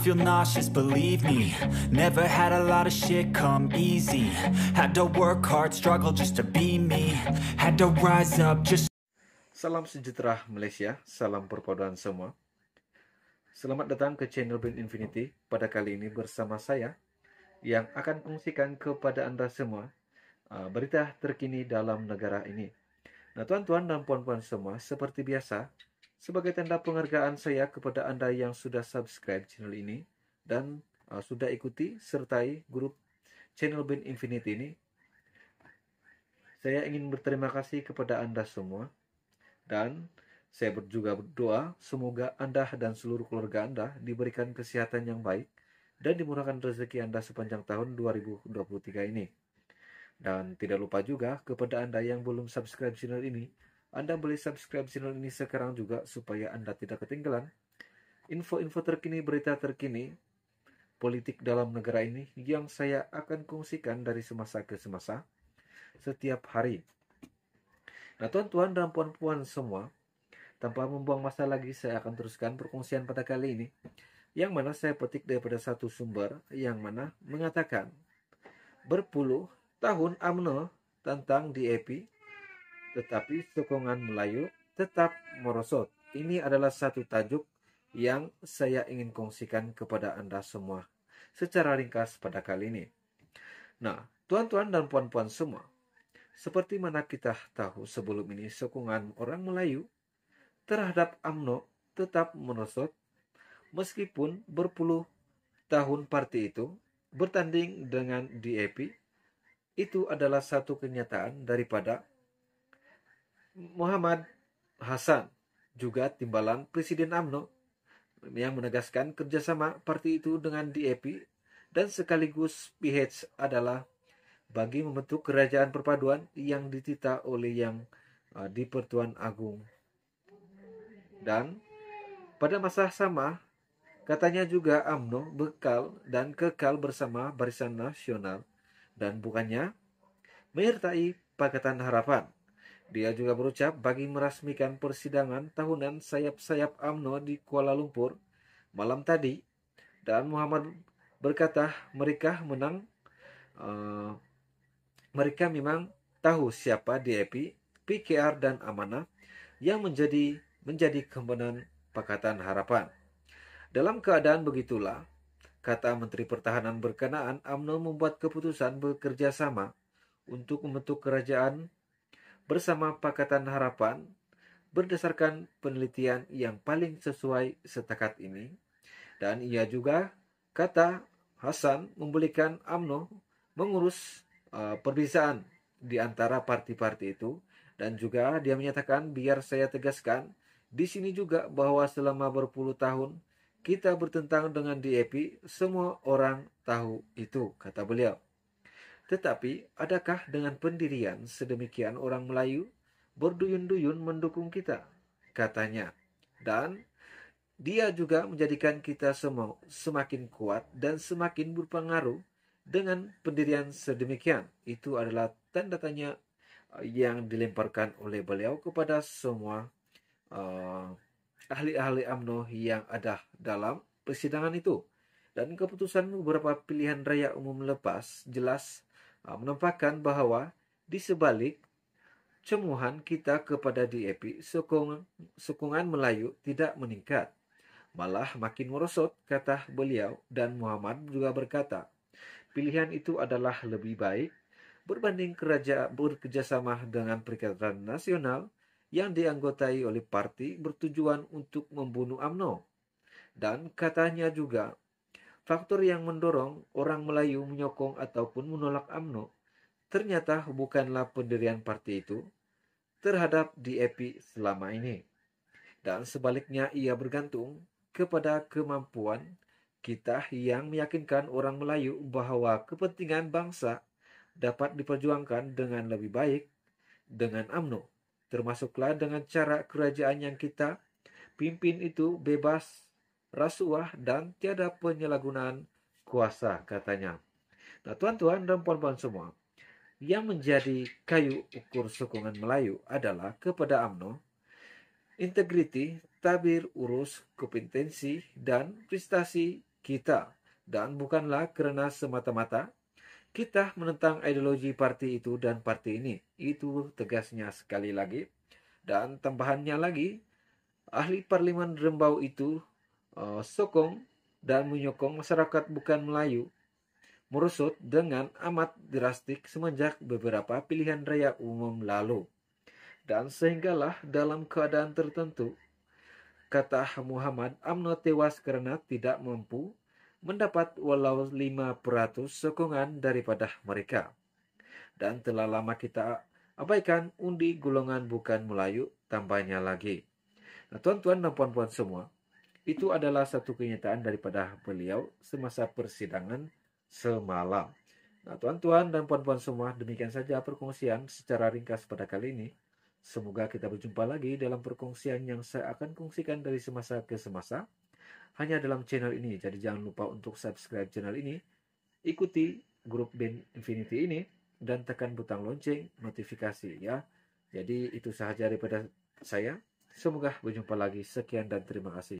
feel nauseous, believe me. Never had a lot of shit come easy. Had to work hard, struggle just to be me. Had to rise up just Salam sejahtera Malaysia, salam perpaduan semua. Selamat datang ke channel Brain Infinity. Pada kali ini bersama saya yang akan kongsikan kepada anda semua uh, berita terkini dalam negara ini. Nah, tuan-tuan dan puan-puan semua, seperti biasa, sebagai tanda penghargaan saya kepada Anda yang sudah subscribe channel ini dan uh, sudah ikuti sertai grup channel Ben Infinity ini, saya ingin berterima kasih kepada Anda semua dan saya juga berdoa semoga Anda dan seluruh keluarga Anda diberikan kesehatan yang baik dan dimurahkan rezeki Anda sepanjang tahun 2023 ini. Dan tidak lupa juga kepada Anda yang belum subscribe channel ini, anda boleh subscribe channel ini sekarang juga supaya Anda tidak ketinggalan info-info terkini, berita terkini politik dalam negara ini yang saya akan kongsikan dari semasa ke semasa setiap hari. Nah, tuan-tuan dan puan-puan semua, tanpa membuang masa lagi saya akan teruskan perkongsian pada kali ini yang mana saya petik daripada satu sumber yang mana mengatakan berpuluh tahun UMNO tentang DAP tetapi sokongan Melayu tetap merosot. Ini adalah satu tajuk yang saya ingin kongsikan kepada Anda semua secara ringkas pada kali ini. Nah, tuan-tuan dan puan-puan semua, seperti mana kita tahu sebelum ini sokongan orang Melayu terhadap AMNO tetap merosot meskipun berpuluh tahun parti itu bertanding dengan DAP itu adalah satu kenyataan daripada Muhammad Hasan, juga timbalan Presiden AMNO yang menegaskan kerjasama parti itu dengan DAP dan sekaligus PH adalah bagi membentuk kerajaan perpaduan yang ditita oleh yang uh, di Pertuan Agung. Dan pada masa sama, katanya juga AMNO bekal dan kekal bersama Barisan Nasional dan bukannya menyertai Pakatan Harapan dia juga berucap bagi merasmikan persidangan tahunan sayap-sayap AMNO di Kuala Lumpur malam tadi dan Muhammad berkata mereka menang uh, mereka memang tahu siapa DAP, PKR dan Amanah yang menjadi menjadi kemenangan Pakatan Harapan. Dalam keadaan begitulah, kata Menteri Pertahanan berkenaan AMNO membuat keputusan bekerja sama untuk membentuk kerajaan bersama Pakatan Harapan berdasarkan penelitian yang paling sesuai setakat ini. Dan ia juga kata Hasan membelikan AMNO mengurus uh, perbedaan di antara parti-parti itu. Dan juga dia menyatakan biar saya tegaskan di sini juga bahwa selama berpuluh tahun kita bertentang dengan DAP semua orang tahu itu kata beliau tetapi, adakah dengan pendirian sedemikian orang Melayu berduyun-duyun mendukung kita? Katanya. Dan dia juga menjadikan kita semua semakin kuat dan semakin berpengaruh dengan pendirian sedemikian. Itu adalah tanda tanya uh, yang dilemparkan oleh beliau kepada semua uh, ahli-ahli AMNO yang ada dalam persidangan itu. Dan keputusan beberapa pilihan raya umum lepas jelas menampakkan bahawa di sebalik cemuhan kita kepada DAP, sokongan, sokongan Melayu tidak meningkat. Malah makin merosot, kata beliau dan Muhammad juga berkata, pilihan itu adalah lebih baik berbanding kerajaan bekerjasama dengan Perikatan Nasional yang dianggotai oleh parti bertujuan untuk membunuh AMNO. Dan katanya juga Faktor yang mendorong orang Melayu menyokong ataupun menolak AMNO ternyata bukanlah pendirian parti itu terhadap DAP selama ini. Dan sebaliknya ia bergantung kepada kemampuan kita yang meyakinkan orang Melayu bahwa kepentingan bangsa dapat diperjuangkan dengan lebih baik dengan AMNO. Termasuklah dengan cara kerajaan yang kita pimpin itu bebas rasuah, dan tiada penyalahgunaan kuasa katanya. Nah tuan-tuan dan puan-puan semua, yang menjadi kayu ukur sokongan Melayu adalah kepada AMNO, integriti, tabir, urus, kompetensi, dan prestasi kita dan bukanlah karena semata-mata kita menentang ideologi partai itu dan partai ini. Itu tegasnya sekali lagi. Dan tambahannya lagi, ahli parlimen Rembau itu uh, sokong dan menyokong masyarakat bukan Melayu merosot dengan amat drastik semenjak beberapa pilihan raya umum lalu. Dan sehinggalah dalam keadaan tertentu, kata Muhammad, AMNO tewas karena tidak mampu mendapat walau 5% sokongan daripada mereka. Dan telah lama kita abaikan undi golongan bukan Melayu, tambahnya lagi. Nah, tuan-tuan dan puan-puan semua, itu adalah satu kenyataan daripada beliau semasa persidangan semalam. Nah, tuan-tuan dan puan-puan semua, demikian saja perkongsian secara ringkas pada kali ini. Semoga kita berjumpa lagi dalam perkongsian yang saya akan kongsikan dari semasa ke semasa hanya dalam channel ini. Jadi jangan lupa untuk subscribe channel ini, ikuti grup band Infinity ini, dan tekan butang lonceng notifikasi ya. Jadi itu sahaja daripada saya. Semoga berjumpa lagi. Sekian dan terima kasih.